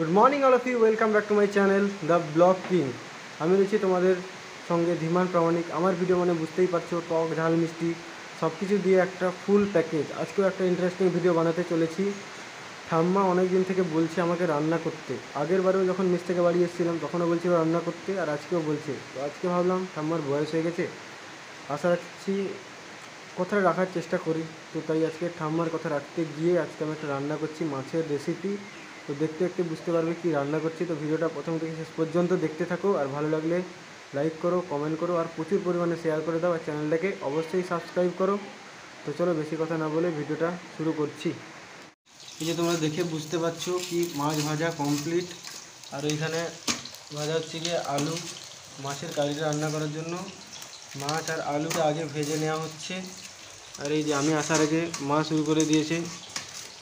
Good morning all of you welcome back to my channel the blog king আমি রয়েছি তোমাদের সঙ্গে ধীমান প্রামাণিক। আমার ভিডিও মানে বুঝতেই পারছ, টক, ঝাল, মিষ্টি সব কিছু দিয়ে একটা ফুল প্যাকেজ আজকেও একটা ইন্টারেস্টিং ভিডিও বানাতে চলেছি। ঠাম্মা অনেক দিন থেকে বলছে আমাকে রান্না করতে। আগের বারেও যখন মিস থেকে বাড়ি এসেছিলাম, তখনও বলছিল রান্না করতে, আর আজকেও বলছে। তো আজকে ভাবলাম, ঠাম্মার বয়স হয়ে গেছে। আশা রাখছি কথাটা রাখার চেষ্টা করি। তো তাই আজকে ঠাম্মার কথা রাখতে গিয়ে আজকে আমি একটা রান্না করছি, মাছের রেসিপি তো দেখতে দেখতে বুঝতে পারবে কি রান্না করছি। তো ভিডিওটা প্রথম থেকে শেষ পর্যন্ত দেখতে থাকো। আর ভালো লাগলে লাইক করো কমেন্ট করো, আর প্রচুর পরিমাণে শেয়ার করে দাও। আর চ্যানেলটাকে অবশ্যই সাবস্ক্রাইব করো। তো চলো বেশি কথা না বলে ভিডিওটা শুরু করছি। এই যে তোমরা দেখে বুঝতে পারছ কি মাছ ভাজা কমপ্লিট আর এইখানে ভাজা হচ্ছে গিয়ে আলু। মাছের কালিটা রান্না করার জন্য মাছ আর আলুটা আগে ভেজে নেওয়া হচ্ছে। আর এই যে আমি আসার আগে মা শুরু করে দিয়েছে।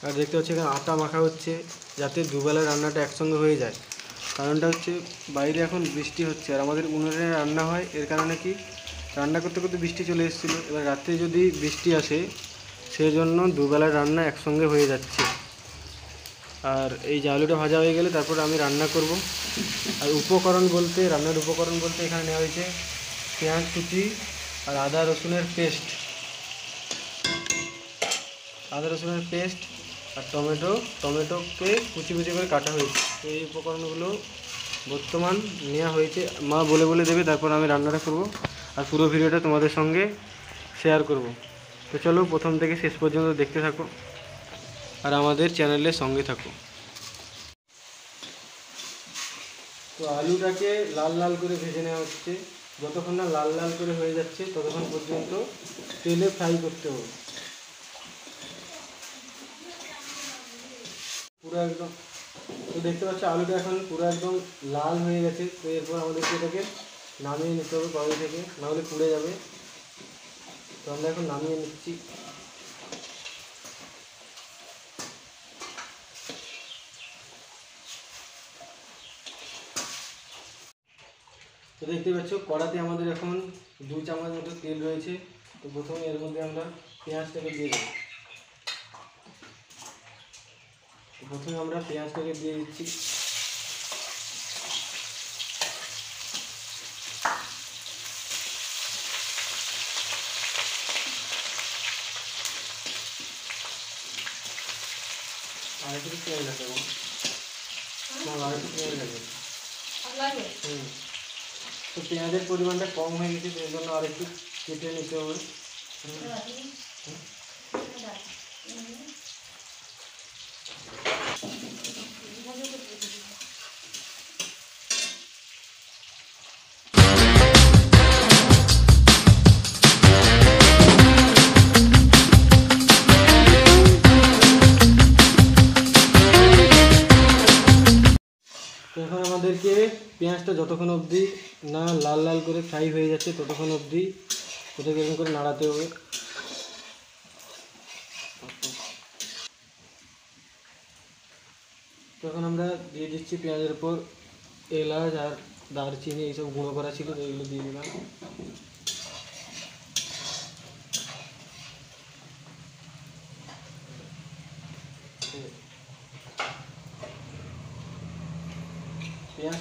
আর দেখতে পাচ্ছি এখানে আটা মাখা হচ্ছে, যাতে দুবেলা রান্নাটা একসঙ্গে হয়ে যায়। কারণটা হচ্ছে, বাইরে এখন বৃষ্টি হচ্ছে, আর আমাদের উনুনে রান্না হয়, এর কারণে কি রান্না করতে করতে বৃষ্টি চলে এসেছিল। এবার রাত্রে যদি বৃষ্টি আসে সেই জন্য দুবেলা রান্না একসঙ্গে হয়ে যাচ্ছে। আর এই জালুটা ভাজা হয়ে গেলে তারপর আমি রান্না করব। আর উপকরণ বলতে, রান্নার উপকরণ বলতে এখানে নেওয়া হয়েছে পেঁয়াজ কুচি আর আদা রসুনের পেস্ট। আদা রসুনের পেস্ট আর টমেটো, টমেটোকে কুচি কুচি করে কাটা হয়েছে। তো এই উপকরণগুলো বর্তমান নেওয়া হয়েছে। মা বলে বলে দেবে, তারপর আমি রান্নাটা করব। আর পুরো ভিডিওটা তোমাদের সঙ্গে শেয়ার করব। তো চলো প্রথম থেকে শেষ পর্যন্ত দেখতে থাকো। আর আমাদের চ্যানেলের সঙ্গে থাকো। তো আলুটাকে লাল লাল করে ভেজে নেওয়া হচ্ছে। যতক্ষণ না লাল লাল করে হয়ে যাচ্ছে, ততক্ষণ পর্যন্ত তেলে ফ্রাই করতে হবে। পুরো একদম, তো দেখতে পাচ্ছ আলুটা এখন পুরো একদম লাল হয়ে গেছে, তো এরপর আমাদেরকে এটাকে নামিয়ে নিতে হবে কড়াই থেকে নাহলে পুড়ে যাবে। তো আমরা এখন নামিয়ে নিচ্ছি। তো দেখতে পাচ্ছ কড়াতে আমাদের এখন দু চামচ মতো তেল রয়েছে, তো প্রথমে এর মধ্যে আমরা পেঁয়াজটাকে দিয়ে দেবো তো প্রথমে আমরা পেঁয়াজটাকে দিয়ে দিচ্ছি। আর একটু পেঁয়াজ লাগাবো না আর একটু পেঁয়াজ লাগাবো হুম। তো পেঁয়াজের পরিমাণটা কম হয়ে গেছে সেই জন্য আর একটু কেটে নিতে হবে। তো পেঁয়াজটা যতক্ষণ অবধি না লাল লাল করে ফ্রাই হয়ে যাচ্ছে, ততক্ষণ অবধি ওটাকে এরকম করে নাড়াতে হবে। তখন আমরা দিয়ে দিচ্ছি পেঁয়াজের উপর এলাচ আর দারচিনি, এইসব গুঁড়ো করা ছিল, তো এগুলো দিয়ে দিলাম।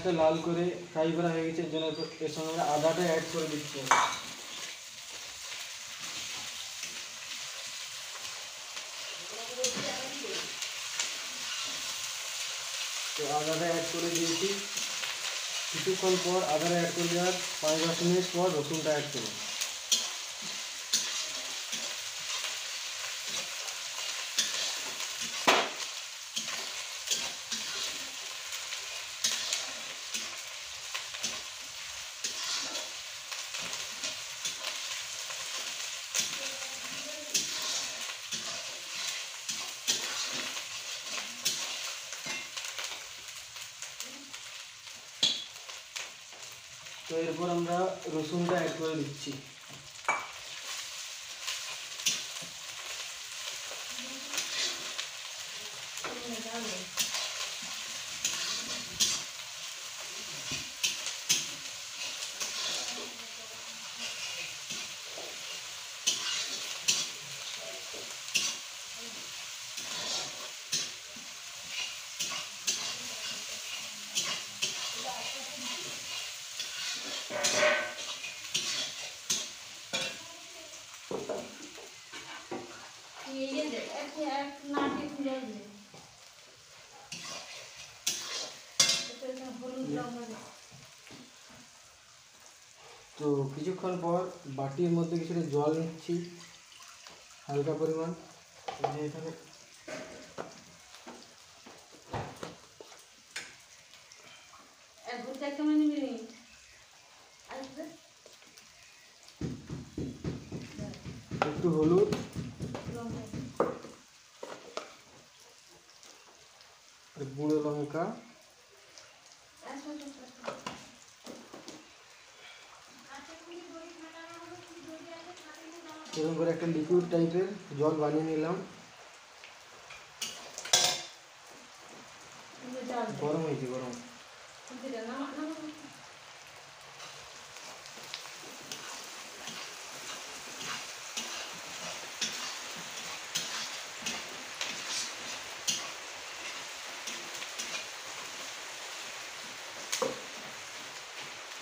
পেঁয়াজটা লাল করে ফ্রাই করা হয়ে গেছে এর জন্য এর সঙ্গে আমরা আদাটা অ্যাড করে দিচ্ছি। তো আদাটা অ্যাড করে দিয়েছি। কিছুক্ষণ পর আদাটা অ্যাড করে দেওয়ার পাঁচ দশ মিনিট পর রসুনটা অ্যাড করুন তো এরপর আমরা রসুনটা অ্যাড করে দিচ্ছি তো কিছুক্ষণ পর বাটির মধ্যে কিছুটা জল নিচ্ছি হালকা পরিমাণ। যে এখানে। একটু হলুদ। গুঁড়ো লঙ্কা। এরকম করে একটা লিকুইড টাইপের জল বানিয়ে নিলাম গরম হয়েছে গরম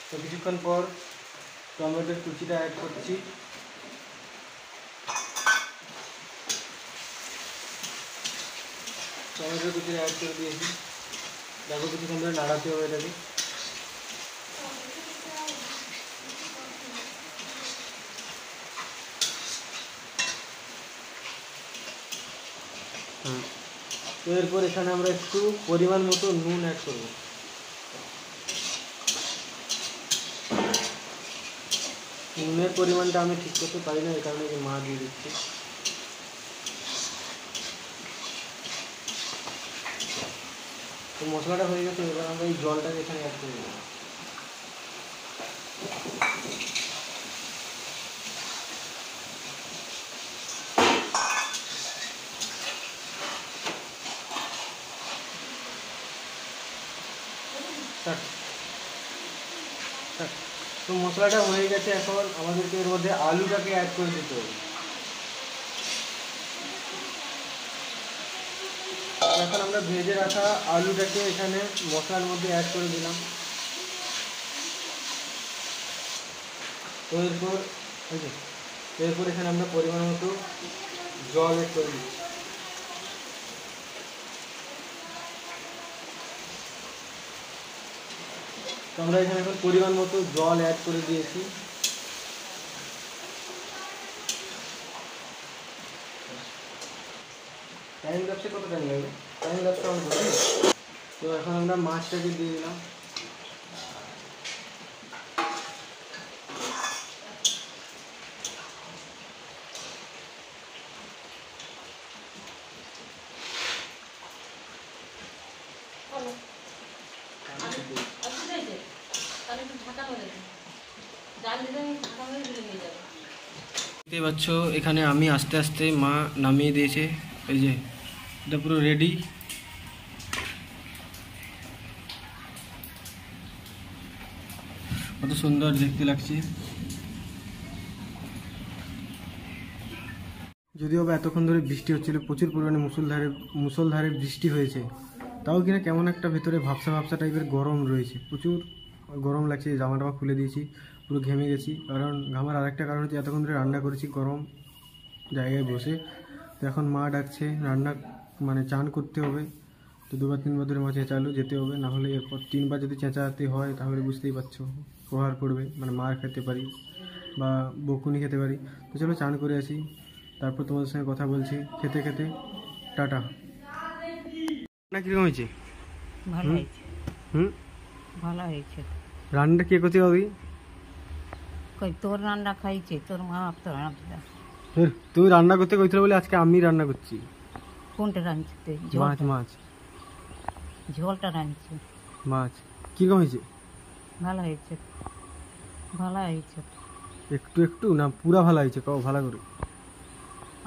তো কিছুক্ষণ পর টমেটোর কুচিটা অ্যাড করছি। টমেটোর কুচিটা অ্যাড করে দিয়েছি। দেখো কিছুক্ষণ ধরে নাড়াতে হবে এটাকে। তো এরপর এখানে আমরা একটু পরিমাণ মতো নুন অ্যাড করব। নুনের পরিমাণটা আমি ঠিক করতে পারি না, এই কারণে মা দিয়ে দিচ্ছি। তো মশলাটা হয়ে গেছে, এবার আমরা এই জলটাকে এখানে অ্যাড করে দেবো. তো মশলাটা হয়ে গেছে, এখন আমাদেরকে এর মধ্যে আলুটাকে অ্যাড করে দিতে হবে এখন আমরা ভেজে রাখা আলুটাকে এখানে মশলার মধ্যে অ্যাড করে দিলাম। তো এরপর এরপর এখানে আমরা পরিমাণ মতো জল অ্যাড করে দিচ্ছি। তো আমরা এখানে এখন পরিমাণ মতো জল অ্যাড করে দিয়েছি। টাইম লাগছে কত টাইম লাগবে টাইম লাগছে আমার বলি তো এখন আমরা মাছটাকে দিয়ে দিলাম। দেখতে পাচ্ছ এখানে আমি আস্তে আস্তে মা নামিয়ে দিয়েছে। এই যে এটা পুরো রেডি কত সুন্দর দেখতে লাগছে। যদিও বা এতক্ষণ ধরে বৃষ্টি হচ্ছিল, প্রচুর পরিমাণে মুসুলধারে মুসলধারে বৃষ্টি হয়েছে। তাও কিনা কেমন একটা ভেতরে ভাবসা ভাবসা টাইপের গরম রয়েছে। প্রচুর গরম লাগছে জামা টামা খুলে দিয়েছি, পুরো ঘেমে গেছি। কারণ ঘামার আরেকটা কারণ হচ্ছে এতক্ষণ ধরে রান্না করেছি, গরম জায়গায় বসে। তো এখন মা ডাকছে, রান্না মানে চান করতে হবে। তো দুবার তিনবার ধরে মা চেঁচালো, যেতে হবে। না হলে এরপর তিনবার যদি চেঁচাতে হয়, তাহলে বুঝতেই পারছ। প্রহার পড়বে মানে মার খেতে পারি বা বকুনি খেতে পারি। তো চলো চান করে আসি তারপর তোমাদের সঙ্গে কথা বলছি। খেতে খেতে টাটা। না কীরকম হয়েছে? ভালো হুম? হয়েছে। হুম? ভালো হয়েছে। রান্নাটা কে করতে হবে কই তোর রান্না খাইছে? তোর মা তো রান্না তুমি রান্না করতে কইছিল বলে আজকে আমি রান্না করছি। কোনটা রাঁধছে? মাছ মাছ। ঝোলটা রাঁধছে। মাছ। কীরকম হয়েছে? ভালো হয়েছে। ভালো হয়েছে। একটু একটু না পুরা ভালো হয়েছে কও ভালো করে।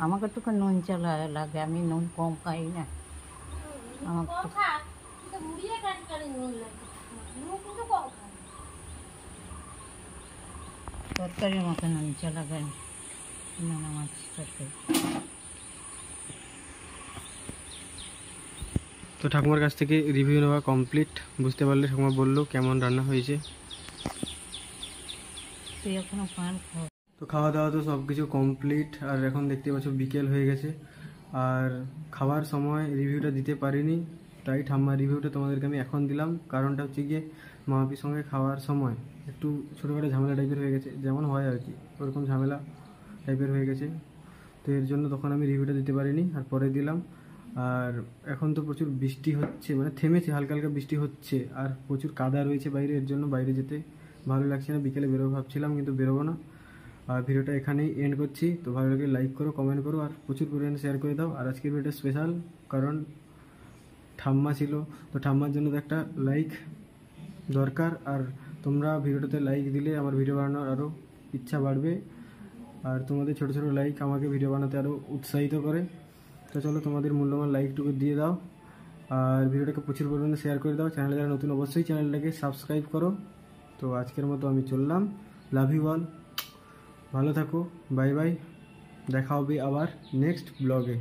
আমাকে তো নুন চালা লাগে আমি নুন কম খাই না। আমাকে তো তরকারি আমাকে নুন চা লাগে না না মাছ তরকারি। তো ঠাকুমার কাছ থেকে রিভিউ নেওয়া কমপ্লিট বুঝতে পারলে ঠাকুমা বলল কেমন রান্না হয়েছে। তো খাওয়া দাওয়া তো সব কিছু কমপ্লিট আর এখন দেখতে পাচ্ছ বিকেল হয়ে গেছে। আর খাওয়ার সময় রিভিউটা দিতে পারিনি। তাই ঠাম্মার রিভিউটা তোমাদেরকে আমি এখন দিলাম। কারণটা হচ্ছে গিয়ে মামাপির সঙ্গে খাওয়ার সময় একটু ছোটোখাটো ঝামেলা টাইপের হয়ে গেছে। যেমন হয় আর কি ওরকম ঝামেলা টাইপের হয়ে গেছে। তো এর জন্য তখন আমি রিভিউটা দিতে পারিনি। আর পরে দিলাম। আর এখন তো প্রচুর বৃষ্টি হচ্ছে মানে থেমেছে, হালকা হালকা বৃষ্টি হচ্ছে, আর প্রচুর কাদা রয়েছে বাইরে, এর জন্য বাইরে যেতে ভালো লাগছে না। বিকেলে বেরোবো ভাবছিলাম, কিন্তু বেরোবো না। আর ভিডিওটা এখানেই এন্ড করছি। তো ভালো লাগে লাইক করো কমেন্ট করো, আর প্রচুর পরিমাণে শেয়ার করে দাও। আর আজকের ভিডিওটা স্পেশাল কারণ ঠাম্মা ছিল। তো ঠাম্মার জন্য তো একটা লাইক দরকার, আর তোমরা ভিডিওটাতে লাইক দিলে আমার ভিডিও বানানোর আরও ইচ্ছা বাড়বে। আর তোমাদের ছোটো ছোটো লাইক আমাকে ভিডিও বানাতে আরও উৎসাহিত করে। তো চলো তোমাদের মূল্যবান লাইকটুকু দিয়ে দাও। আর ভিডিওটাকে প্রচুর পরিমাণে শেয়ার করে দাও। চ্যানেলে যারা নতুন, অবশ্যই চ্যানেলটাকে সাবস্ক্রাইব করো। তো আজকের মতো আমি চললাম। লাভ ইউ অল ভালো থাকো। বাই বাই দেখা হবে আবার নেক্সট ব্লগে